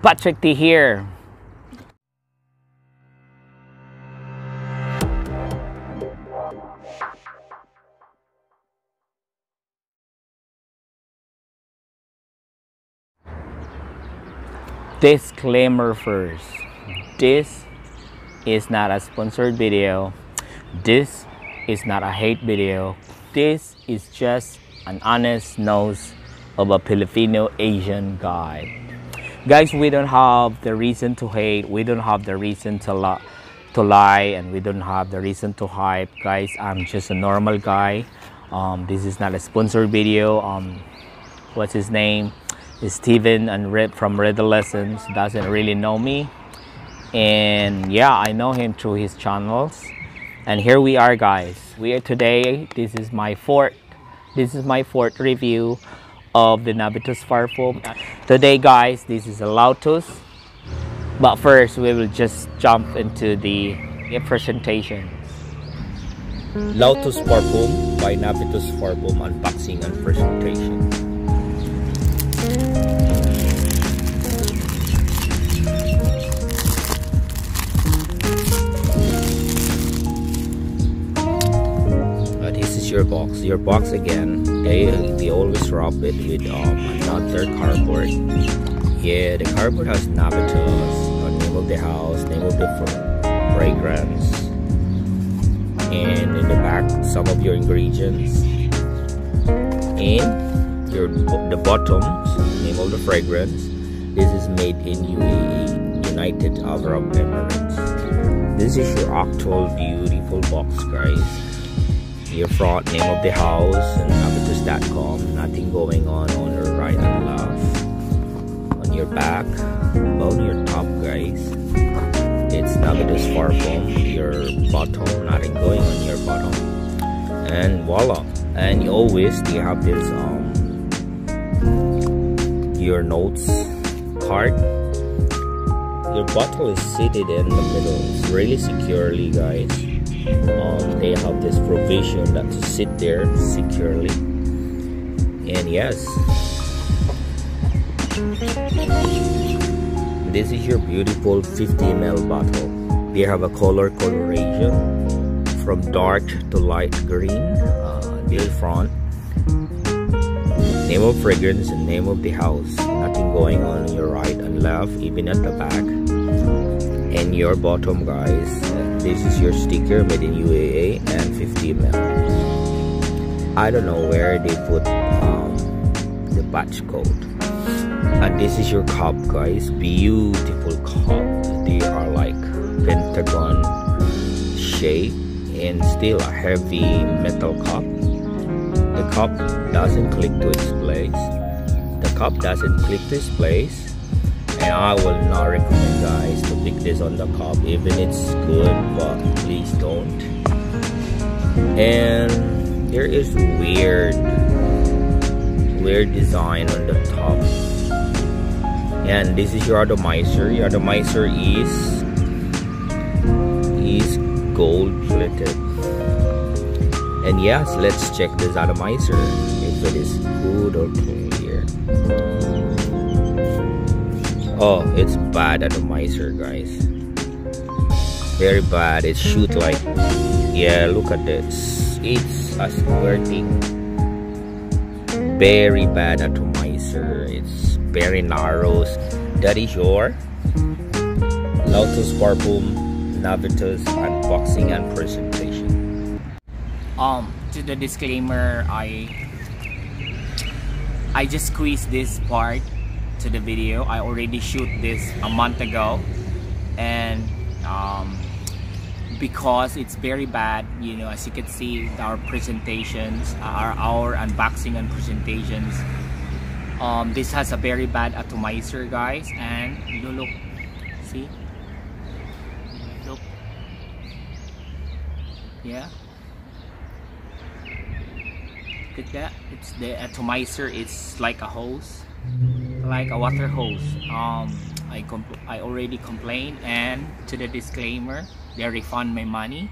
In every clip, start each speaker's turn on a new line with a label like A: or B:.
A: Patrick T here. Disclaimer first. This is not a sponsored video. This is not a hate video. This is just an honest nose of a Filipino Asian guy. Guys, we don't have the reason to hate. We don't have the reason to, li- to lie and we don't have the reason to hype. Guys, I'm just a normal guy. Um, this is not a sponsored video. Um, what's his name? Is Steven and Rip from Redolessence doesn't really know me. And yeah, I know him through his channels. And here we are guys. We are today, this is my fourth, this is my fourth review of the Navitus Parfum. Today guys, this is a Lautus. But first, we will just jump into the presentation. Lautus Parfum by Navitus Parfum unboxing and presentation. Your box. Your box again. They they always wrap it with um, another cardboard. Yeah, the cardboard has Navitus, uh, name of the house, name of the fragrance, and in the back some of your ingredients. And your the bottom name of the fragrance. This is made in UAE, United Arab Emirates. This is your actual beautiful box, guys your front name of the house and habitus.com nothing going on on your right and left. On your back on your top guys. It's Navitus Parfum your bottom nothing going on your bottom. And voila and you always you have this um your notes card. Your bottle is seated in the middle it's really securely guys um, they have this provision that to sit there securely. And yes. This is your beautiful 50 ml bottle. They have a color coloration from dark to light green uh, the front. Name of fragrance and name of the house. Nothing going on your right and left even at the back. And your bottom guys this is your sticker made in UAA and 50 ml I don't know where they put um, the batch code. And this is your cup guys. Beautiful cup they are like pentagon shape and still a heavy metal cup the cup doesn't click to its place. The cup doesn't click to its place and I will not recommend guys to pick this on the cup even it's good but please don't. And there is weird weird design on the top. And this is your atomizer your atomizer is is gold plated. And yes let's check this atomizer if it is good or clear oh it's bad atomizer guys. Very bad. It shoot like yeah look at this. It's a squirting very bad atomizer. It's very narrow. That is your Lautus Parfum Navitus unboxing and presentation. Um to the disclaimer I I just squeezed this part to the video. I already shoot this a month ago. And um, because it's very bad you know as you can see our presentations our our unboxing and presentations um, this has a very bad atomizer guys. And you look see? Look. Yeah. Look at that. It's the atomizer it's like a hose like a water hose. Um I I already complained and to the disclaimer they refund my money.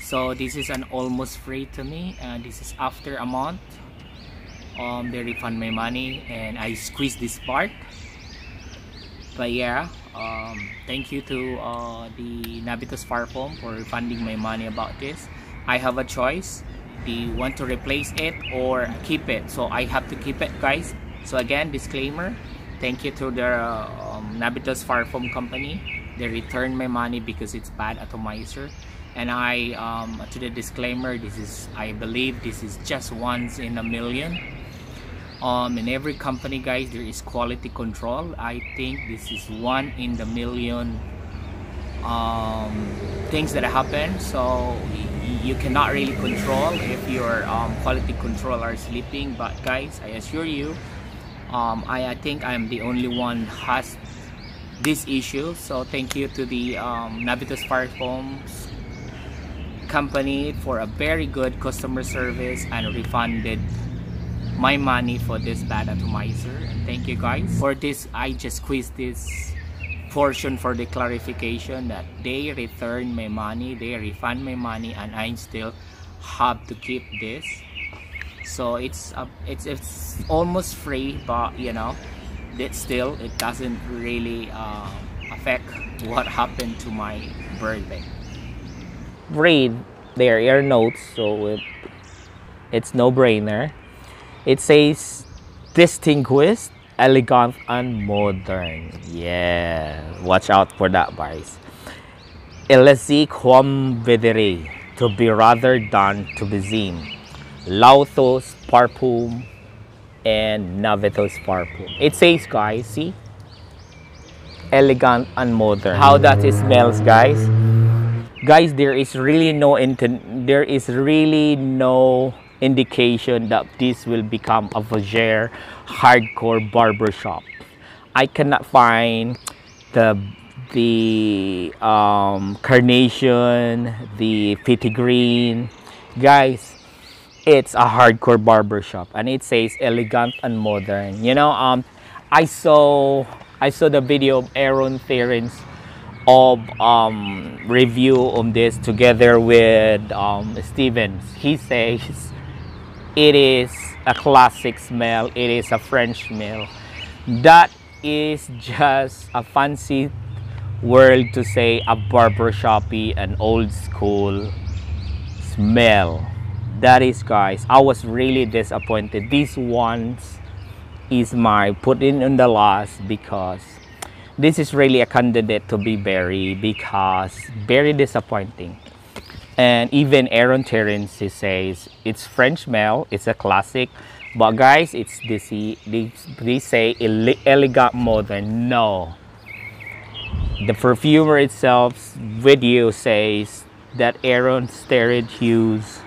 A: So this is an almost free to me and this is after a month um they refund my money and I squeeze this part. But yeah um, thank you to uh, the Navitus Farm for refunding my money about this. I have a choice do you want to replace it or keep it? So I have to keep it guys so again disclaimer thank you to the um, Navitus Farm company. They returned my money because it's bad atomizer. And I um, to the disclaimer this is I believe this is just once in a million. Um, in every company guys there is quality control. I think this is one in the million um, things that happen. So you cannot really control if your um, quality control are sleeping. But guys I assure you um, I, I think I'm the only one has this issue. So thank you to the um, Navitus Parfums company for a very good customer service and refunded my money for this bad atomizer. And thank you guys. For this I just squeezed this portion for the clarification that they return my money they refund my money and I still have to keep this so it's uh, it's it's almost free but you know that still it doesn't really uh, affect what happened to my birthday read their air notes so it, it's no brainer it says distinguished elegant and modern. Yeah, watch out for that guys. Elesi quam vedere, to be rather than to be seen. Lautus parfum and Navitus parfum. It says guys, see? Elegant and modern. How that it smells guys? Guys, there is really no there is really no indication that this will become a vulgar hardcore barbershop. I cannot find the the um, carnation, the fitty green. Guys, it's a hardcore barbershop and it says elegant and modern. You know, um, I saw I saw the video of Aaron Terence of um, review on this together with um, Stevens. He says it is a classic smell it is a french smell that is just a fancy word to say a barbershoppy an old school smell that is guys i was really disappointed. This ones is my put in on the last because this is really a candidate to be very because very disappointing. And even Aaron Terence he says it's French smell it's a classic but guys it's this they, they say elegant modern. No. The perfumer itself video says that Aaron Terence Hughes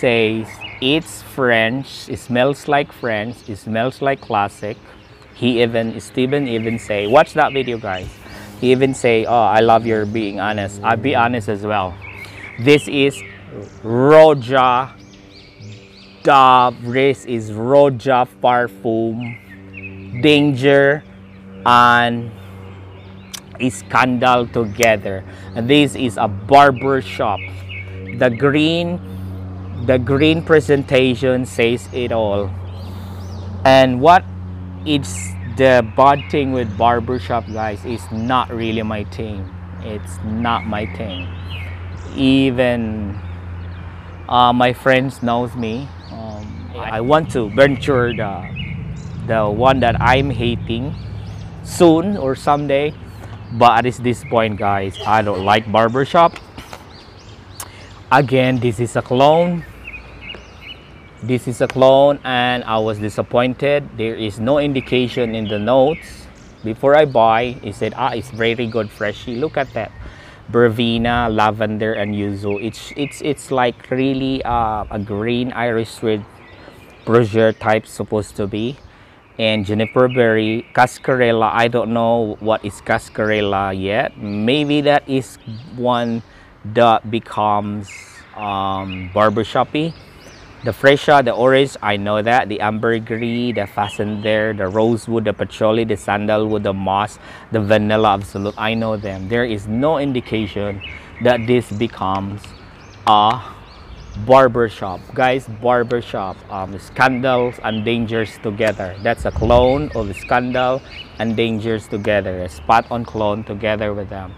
A: says it's French it smells like French it smells like classic he even Stephen even say watch that video guys he even say oh I love your being honest I'll be honest as well this is Roja. The race is Roja Parfum, Danger, and Scandal together. And this is a barber shop. The green, the green presentation says it all. And what is the bad thing with barbershop guys is not really my thing. It's not my thing even uh, my friends knows me um, I want to venture the the one that I'm hating soon or someday but at this point guys I don't like barbershop again this is a clone this is a clone and I was disappointed there is no indication in the notes before I buy it said ah it's very good freshy look at that verbena, lavender, and yuzu. It's it's it's like really uh, a green iris red brochure type supposed to be. And juniper berry, cascarella. I don't know what is cascarella yet. Maybe that is one that becomes um, barbershoppy. The freesia, the orange, I know that. The ambergris, the fassender, the rosewood, the patchouli, the sandalwood, the moss, the vanilla absolute, I know them. There is no indication that this becomes a barbershop guys barbershop um, scandals and dangers together that's a clone of scandal and dangers together a spot on clone together with them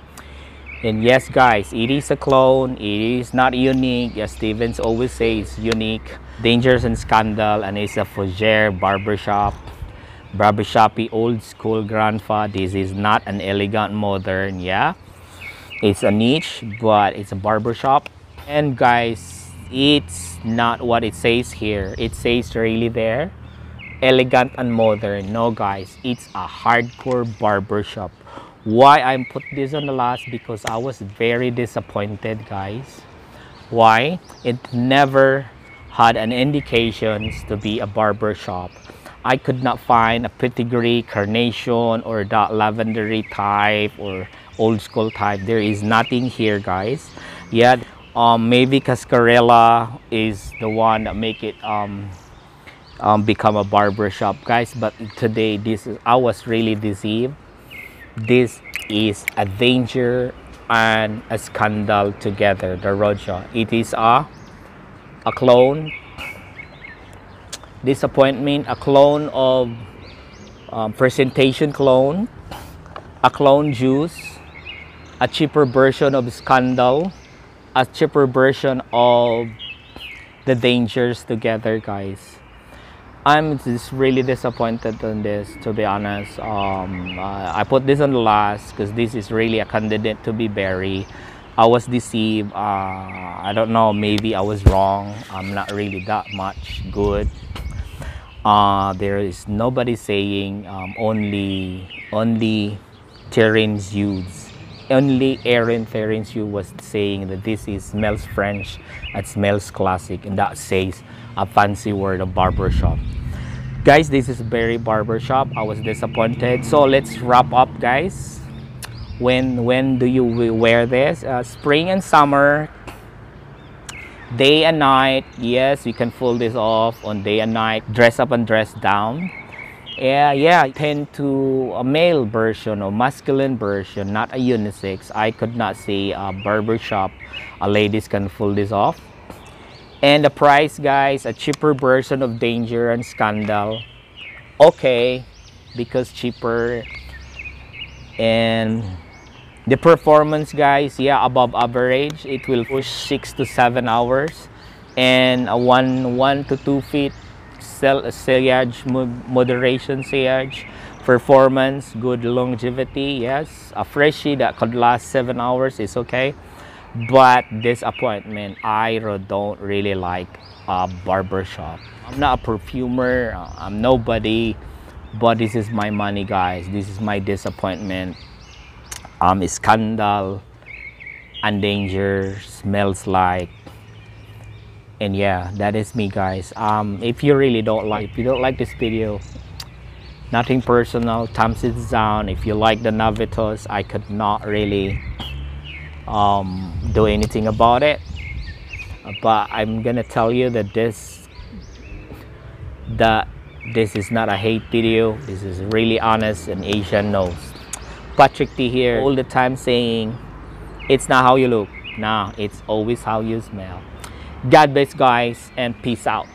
A: and yes guys it is a clone. It is not unique. As stevens always says unique. Dangers and scandal and it's a fougere barbershop. Barbershoppy old school grandpa. This is not an elegant modern yeah. It's a niche but it's a barbershop. And guys it's not what it says here. It says really there elegant and modern. No guys it's a hardcore barbershop why i'm put this on the last? Because i was very disappointed guys. Why? It never had an indications to be a barber shop. I could not find a pedigree carnation or that lavendery type or old school type. There is nothing here guys. Yet um, maybe Cascarella is the one that make it um, um, become a barber shop guys. But today this is, I was really deceived this is a danger and a scandal together the Roja it is a a clone. Disappointment a clone of um, presentation clone. A clone juice. A cheaper version of scandal. A cheaper version of the dangers together guys i'm just really disappointed on this to be honest. Um, uh, i put this on the last because this is really a candidate to be buried i was deceived. Uh, i don't know maybe i was wrong. I'm not really that much good. Uh, there is nobody saying um, only only Terence Hughes only Aaron Terencio was saying that this is smells French, it smells classic, and that says a fancy word of barbershop. Guys, this is Berry Barbershop. I was disappointed. So let's wrap up, guys. When when do you wear this? Uh, spring and summer, day and night. Yes, you can pull this off on day and night. Dress up and dress down yeah, yeah, tend to a male version or masculine version, not a unisex. I could not see a barbershop. A ladies can pull this off. And the price, guys, a cheaper version of Danger and Scandal. Okay, because cheaper. And the performance, guys, yeah, above average. It will push six to seven hours. And a one, one to two feet sillage moderation sillage performance good longevity yes a freshie that could last seven hours is okay but this appointment i don't really like a barber shop. I'm not a perfumer i'm nobody. But this is my money guys. This is my disappointment. Um scandal and danger smells like and yeah that is me guys. Um if you really don't like if you don't like this video nothing personal. Thumbs it down. If you like the Navitus i could not really um do anything about it. But i'm gonna tell you that this that this is not a hate video. This is really honest and asian knows patrick t here all the time saying it's not how you look. Nah it's always how you smell. God bless guys and peace out.